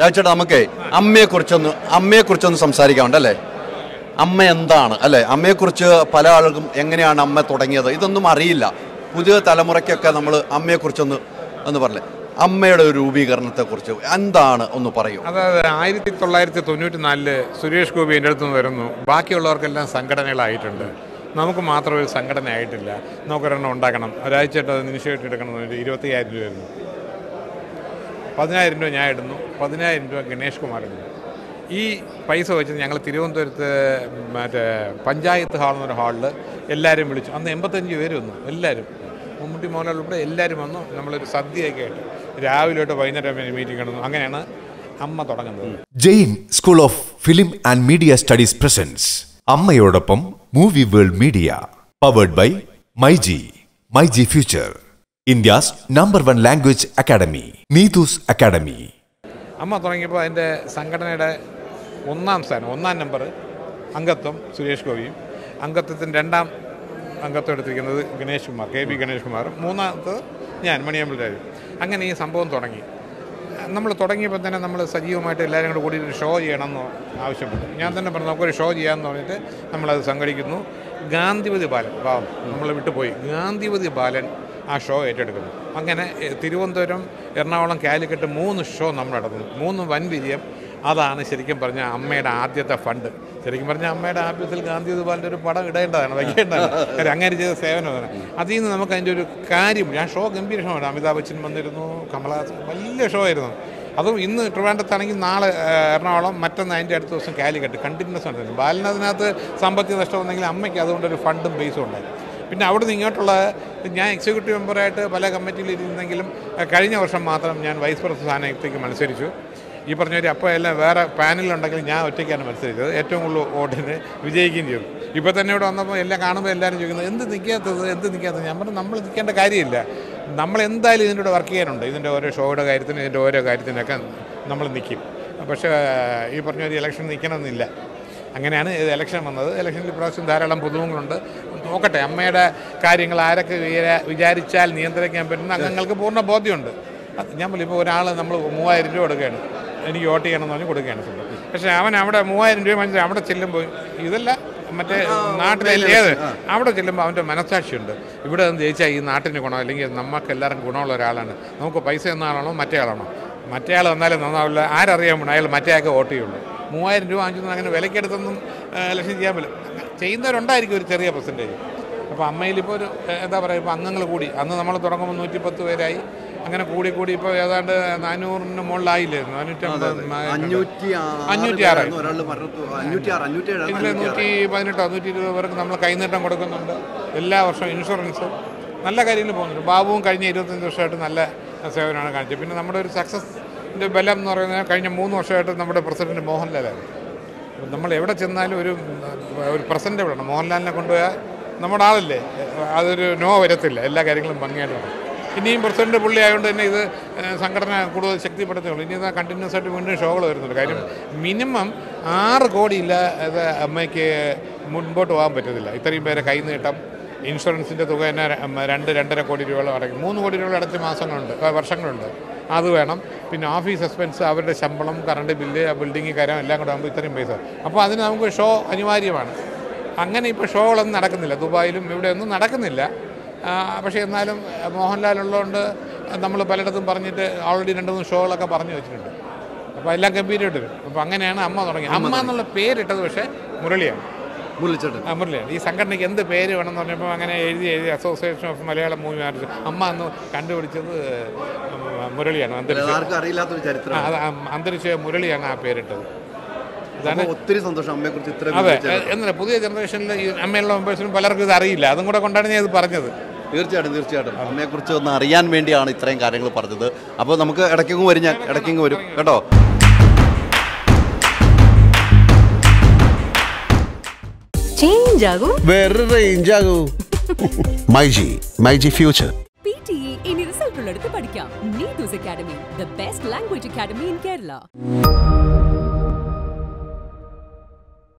രാജേട്ടാ നമുക്കേ അമ്മയെ കുറിച്ചൊന്ന് അമ്മയെ കുറിച്ചൊന്ന് സംസാരിക്കാറുണ്ട് അല്ലേ? അമ്മ എന്താണ് അല്ലേ? അമ്മയെക്കുറിച്ച് പല ആളുകളും എങ്ങനെയാണ് അമ്മ തുടങ്ങിയത്? ഇതൊന്നും അറിയില്ല. പുതിയ തലമുറയ്ക്കൊക്കെ നമ്മൾ അമ്മയെക്കുറിച്ചൊന്ന് എന്ന് പറഞ്ഞേ. അമ്മയുടെ ഒരു രൂപീകരണത്തെക്കുറിച്ച് എന്താണ് ഒന്ന് പറയൂ. അതായത് ആയിരത്തി തൊള്ളായിരത്തി തൊണ്ണൂറ്റി നാലിൽ സുരേഷ് ഗോപി എന്റെ അടുത്ത് നിന്ന് വരുന്നു. ബാക്കിയുള്ളവർക്കെല്ലാം സംഘടനകളായിട്ടുണ്ട്. നമുക്ക് മാത്രം ഒരു സംഘടന ആയിട്ടില്ല നമുക്കൊരെണ്ണം ഉണ്ടാക്കണം. ഒരാഴ്ചയായിട്ട് അത് നിമിഷമായിട്ട് എടുക്കണം ഇരുപത്തയ്യായിരം രൂപ വരുന്നു പതിനായിരം രൂപ ഞാൻ ഇടുന്നു. പതിനായിരം രൂപ ഗണേഷ് കുമാർ ഇടുന്നു. ഈ പൈസ വെച്ച് ഞങ്ങൾ തിരുവനന്തപുരത്ത് മറ്റേ പഞ്ചായത്ത് ഹാൾ എന്നൊരു ഹാളിൽ എല്ലാവരും വിളിച്ചു. അന്ന് എൺപത്തഞ്ച് പേര് വന്നു എല്ലാവരും മമ്മൂട്ടി മോഹൻലാൽ ഉൾപ്പെടെ എല്ലാവരും വന്നു. നമ്മളൊരു സദ്യയൊക്കെ ആയിട്ട് രാവിലെ തൊട്ട് വൈകുന്നേരം വരെ മീറ്റിംഗ് കിടന്നു അങ്ങനെയാണ് അമ്മ തുടങ്ങുന്നത്. Jain school of film and media studies presents. അമ്മയോടൊപ്പം movie world media. Powered by myG myG future. India's number one language academy Neethu's academy. AMMA തുടങ്ങിയപ്പോൾ അതിന്റെ സംഘടനയുടെ ഒന്നാം സ്ഥാനം ഒന്നാം നമ്പർ അംഗത്വം സുരേഷ് ഗോപിയും അംഗത്വത്തിന്റെ രണ്ടാം അംഗത്വം എടുത്തിരിക്കുന്നത് ഗണേഷ് കുമാർ കെ ബി ഗണേഷ് കുമാറും മൂന്നാമത് ഞാൻ മണിയമ്പൽ അങ്ങനെ ഈ സംഭവം തുടങ്ങി. നമ്മൾ തുടങ്ങിയപ്പോൾ തന്നെ നമ്മൾ സജീവമായിട്ട് എല്ലാവരും കൂടെ കൂടി ഒരു ഷോ ചെയ്യണമെന്ന് ആവശ്യപ്പെട്ടു. ഞാൻ തന്നെ പറഞ്ഞു നമുക്കൊരു ഷോ ചെയ്യാമെന്ന് പറഞ്ഞിട്ട് നമ്മളത് സംഘടിക്കുന്നു. ഗാന്ധിപതി ബാലൻ പാവം നമ്മൾ വിട്ടുപോയി. ഗാന്ധിപതി ബാലൻ ആ ഷോ ഏറ്റെടുക്കുന്നു. അങ്ങനെ തിരുവനന്തപുരം എറണാകുളം കാലിക്കറ്റ് മൂന്ന് ഷോ നമ്മൾ നടത്തുന്നു മൂന്ന് വൻ വിജയം. അതാണ് ശരിക്കും പറഞ്ഞ അമ്മയുടെ ആദ്യത്തെ ഫണ്ട് ശരിക്കും പറഞ്ഞാൽ അമ്മയുടെ ആഫീസിൽ ഗാന്ധി ദുബാലിന്റെ ഒരു പടം ഇടേണ്ടതാണ് വയ്ക്കേണ്ടതാണ് അങ്ങനെ ചെയ്ത സേവനമാണ് അതിൽ നിന്ന് നമുക്ക് അതിന്റെ ഒരു കാര്യം ഞാൻ ഷോ ഗംഭീര ഷോ ആണ്. അമിതാഭ് ബച്ചൻ വന്നിരുന്നു കമലഹാസൻ വലിയ ഷോ ആയിരുന്നു. അതും ഇന്ന് ട്രിവാൻഡത്താണെങ്കിൽ നാളെ എറണാകുളം മറ്റൊന്ന് അതിന്റെ അടുത്ത ദിവസം കാലിക്കട്ട് കണ്ടിന്യൂസ് ഉണ്ടായിരുന്നു ബാലിന് അതിനകത്ത് സാമ്പത്തിക നഷ്ടം വന്നെങ്കിൽ അമ്മയ്ക്ക് അതുകൊണ്ടൊരു ഫണ്ടും ബേസും ഉണ്ടായി. പിന്നെ അവിടെ നിന്ന് ഇങ്ങോട്ടുള്ള ഞാൻ എക്സിക്യൂട്ടീവ് മെമ്പറായിട്ട് പല കമ്മിറ്റിയിൽ ഇരുന്നെങ്കിലും കഴിഞ്ഞ വർഷം മാത്രം ഞാൻ വൈസ് പ്രസിഡന്റ് സ്ഥാനത്തേക്ക് മത്സരിച്ചു. ഈ പറഞ്ഞ ഒരു അപ്പോൾ എല്ലാം വേറെ പാനലുണ്ടെങ്കിൽ ഞാൻ ഒറ്റയ്ക്കാണ് മത്സരിച്ചത്. ഏറ്റവും കൂടുതൽ വോട്ടിന് വിജയിക്കുകയും ചെയ്തു. ഇപ്പോൾ തന്നെ ഇവിടെ വന്നപ്പോൾ എല്ലാം കാണുമ്പോൾ എല്ലാവരും ചോദിക്കുന്നത് എന്ത് നിൽക്കാത്തത് എന്ത് നിൽക്കാത്തത് ഞാൻ പറഞ്ഞു നമ്മൾ നിൽക്കേണ്ട കാര്യമില്ല. നമ്മൾ എന്തായാലും ഇതിന്റെ കൂടെ വർക്ക് ചെയ്യാനുണ്ട്. ഇതിന്റെ ഓരോ ഷോയുടെ കാര്യത്തിനും ഇതിന്റെ ഓരോ കാര്യത്തിനൊക്കെ നമ്മൾ നിൽക്കും പക്ഷേ ഈ പറഞ്ഞ ഒരു ഇലക്ഷൻ നിൽക്കണമെന്നില്ല അങ്ങനെയാണ് ഇലക്ഷൻ വന്നത്. ഇലക്ഷനിൽ ഇപ്രാവശ്യം ധാരാളം പുതുമുഖങ്ങളുണ്ട്. നോക്കട്ടെ അമ്മയുടെ കാര്യങ്ങൾ ആരൊക്കെ വിചാ- വിചാരിച്ചാൽ നിയന്ത്രിക്കാൻ പറ്റുന്ന അംഗങ്ങൾക്ക് പൂർണ ബോധ്യമുണ്ട്. ഞാൻ പറയും ഇപ്പോൾ ഒരാൾ നമ്മൾ മൂവായിരം രൂപ കൊടുക്കുകയാണ്. എനിക്ക് വോട്ട് ചെയ്യണമെന്ന് പറഞ്ഞ് കൊടുക്കുകയാണ്. പക്ഷേ അവൻ അവിടെ മൂവായിരം രൂപ മനസ്സിൽ അവിടെ ചെല്ലുമ്പോൾ ഇതല്ല മറ്റേ നാട്ടിലെ ഏത്? അവിടെ ചെല്ലുമ്പോൾ അവന്റെ മനസാക്ഷിയുണ്ട് ഇവിടെ നിന്ന് ജയിച്ചാൽ ഈ നാട്ടിന് ഗുണം അല്ലെങ്കിൽ നമുക്ക് എല്ലാവർക്കും ഗുണമുള്ള ഒരാളാണ്. നമുക്ക് പൈസ തന്നാളാണോ ആളാണോ മറ്റേ ആളാണോ? മറ്റേ ആൾ വന്നാലും നന്നാവില്ല. ആരറിയാൻ വേണം? അയാൾ മറ്റേ ആൾക്ക് വോട്ട് ചെയ്യുള്ളൂ. മൂവായിരം രൂപ വാങ്ങിച്ചൊന്നും അങ്ങനെ വിലക്കെടുത്തൊന്നും ലക്ഷ്യം ചെയ്യാൻ പറ്റില്ല. ചെയ്യുന്നവരുണ്ടായിരിക്കും ഒരു ചെറിയ പെർസെന്റേജ് അപ്പോൾ അമ്മയിലിപ്പോൾ ഒരു എന്താ പറയുക ഇപ്പോൾ അംഗങ്ങൾ കൂടി. അന്ന് നമ്മൾ തുടങ്ങുമ്പോൾ നൂറ്റിപ്പത്ത് പേരായി. അങ്ങനെ കൂടി കൂടി ഇപ്പോൾ ഏതാണ്ട് നാനൂറിന് മുകളിലായില്ലേ? നാനൂറ്റമ്പത് അഞ്ഞൂറ്റി അഞ്ഞൂറ്റി ആറ്. ഇതിൽ നൂറ്റി പതിനെട്ടോ നൂറ്റി ഇരുപത് പേർക്ക് നമ്മൾ കൈനീട്ടം കൊടുക്കുന്നുണ്ട്. എല്ലാ വർഷവും ഇൻഷുറൻസ്. നല്ല കാര്യങ്ങൾ പോകുന്നുണ്ട്. ബാബുവും കഴിഞ്ഞ ഇരുപത്തഞ്ച് വർഷമായിട്ട് നല്ല സേവനമാണ് കാണിച്ചത്. പിന്നെ നമ്മുടെ ഒരു സക്സസിന്റെ ബലം എന്ന് പറയുന്നത് കഴിഞ്ഞ മൂന്ന് വർഷമായിട്ട് നമ്മുടെ പ്രസിഡന്റ് മോഹൻലാലായിരുന്നു. നമ്മൾ എവിടെ ചെന്നാലും ഒരു ഒരു പ്രസന്റ് ആണ് മോഹൻലാലിനെ കൊണ്ടുപോയാൽ നമ്മുടെ ആളല്ലേ? അതൊരു നോ വരത്തില്ല. എല്ലാ കാര്യങ്ങളും ഭംഗിയായിട്ട് ഇനിയും പ്രസിഡന്റ് പുള്ളി ആയതുകൊണ്ട് തന്നെ ഇത് സംഘടന കൂടുതൽ ശക്തിപ്പെടുത്തുള്ളൂ ഇനി ഇത് കണ്ടിന്യൂസ് ആയിട്ട് വീണ്ടും ഷോകൾ വരുന്നുണ്ട്. കാര്യം മിനിമം ആറ് കോടി അത് അമ്മയ്ക്ക് മുൻപോട്ട് പോകാൻ പറ്റത്തില്ല. ഇത്രയും പേരെ കൈനീട്ടം ഇൻഷുറൻസിന്റെ തുക തന്നെ രണ്ട് രണ്ടര കോടി രൂപയോളം അടയ്ക്കും. മൂന്ന് കോടി രൂപ അടുത്ത മാസങ്ങളുണ്ട് വർഷങ്ങളുണ്ട്. അത് വേണം. പിന്നെ ഓഫീസ് എക്സ്പെൻസ് അവരുടെ ശമ്പളം കറണ്ട് ബില്ല് ബിൽഡിംഗ് കാര്യം എല്ലാം കൂടെ ആകുമ്പോൾ ഇത്രയും പൈസ. അപ്പോൾ അതിന് നമുക്ക് ഷോ അനിവാര്യമാണ്. അങ്ങനെ ഇപ്പോൾ ഷോകളൊന്നും നടക്കുന്നില്ല. ദുബായിലും ഇവിടെയൊന്നും നടക്കുന്നില്ല. പക്ഷേ എന്നാലും മോഹൻലാൽ ഉള്ളതുകൊണ്ട് നമ്മൾ പലയിടത്തും പറഞ്ഞിട്ട് ഓൾറെഡി രണ്ട് മൂന്ന് ഷോകളൊക്കെ പറഞ്ഞു വെച്ചിട്ടുണ്ട്. അപ്പോൾ എല്ലാം ഗംഭീരമായിട്ട് വരും. അപ്പോൾ അങ്ങനെയാണ് അമ്മ തുടങ്ങി അമ്മ എന്നുള്ള പേരിട്ടത് പക്ഷേ മുരളിയാണ്. മുരളിച്ചേട്ടൻ. ആ മുരളിയാണ് ഈ സംഘടനയ്ക്ക് എന്ത് പേര് വേണം എന്ന് പറഞ്ഞപ്പോൾ അങ്ങനെ എഴുതി എഴുതി association of Malayalam movie artist AMMA അന്ന് കണ്ടുപിടിച്ചത് മുരളിയാണ് ആർക്കും അറിയില്ലാത്തൊരു ആ, ചരിത്രം അന്തരിച്ച മുരളിയാണ് ആ പേരിട്ടത്. ഇതാണ് ഒത്തിരി സന്തോഷം അമ്മയെ കുറിച്ച് ഇത്ര അതെ. എന്നല്ല പുതിയ ജനറേഷനിൽ ഈ അമ്മയുള്ള മെമ്പേഴ്സിനും പലർക്കും ഇത് അറിയില്ല. അതും കൂടെ കൊണ്ടാണ് ഞാൻ ഇത് പറഞ്ഞത്. തീർച്ചയായിട്ടും തീർച്ചയായിട്ടും. അമ്മയെക്കുറിച്ച് ഒന്ന് അറിയാൻ വേണ്ടിയാണ് ഇത്രയും കാര്യങ്ങൾ പറഞ്ഞത്. അപ്പോൾ നമുക്ക് ഇടയ്ക്കെങ്ങും വരും ഞാൻ. ഇടയ്ക്കെങ്ങും വരും. കേട്ടോ? ചേഞ്ച് ആകും? വേറെ റേഞ്ച് ആകൂ. മൈജി മൈജി ഫ്യൂച്ചർ ഇ ഇനി റിസൾട്ട് ഉള്ളിടത്ത് പഠിക്കാം. Neethu's academy the best language academy in Kerala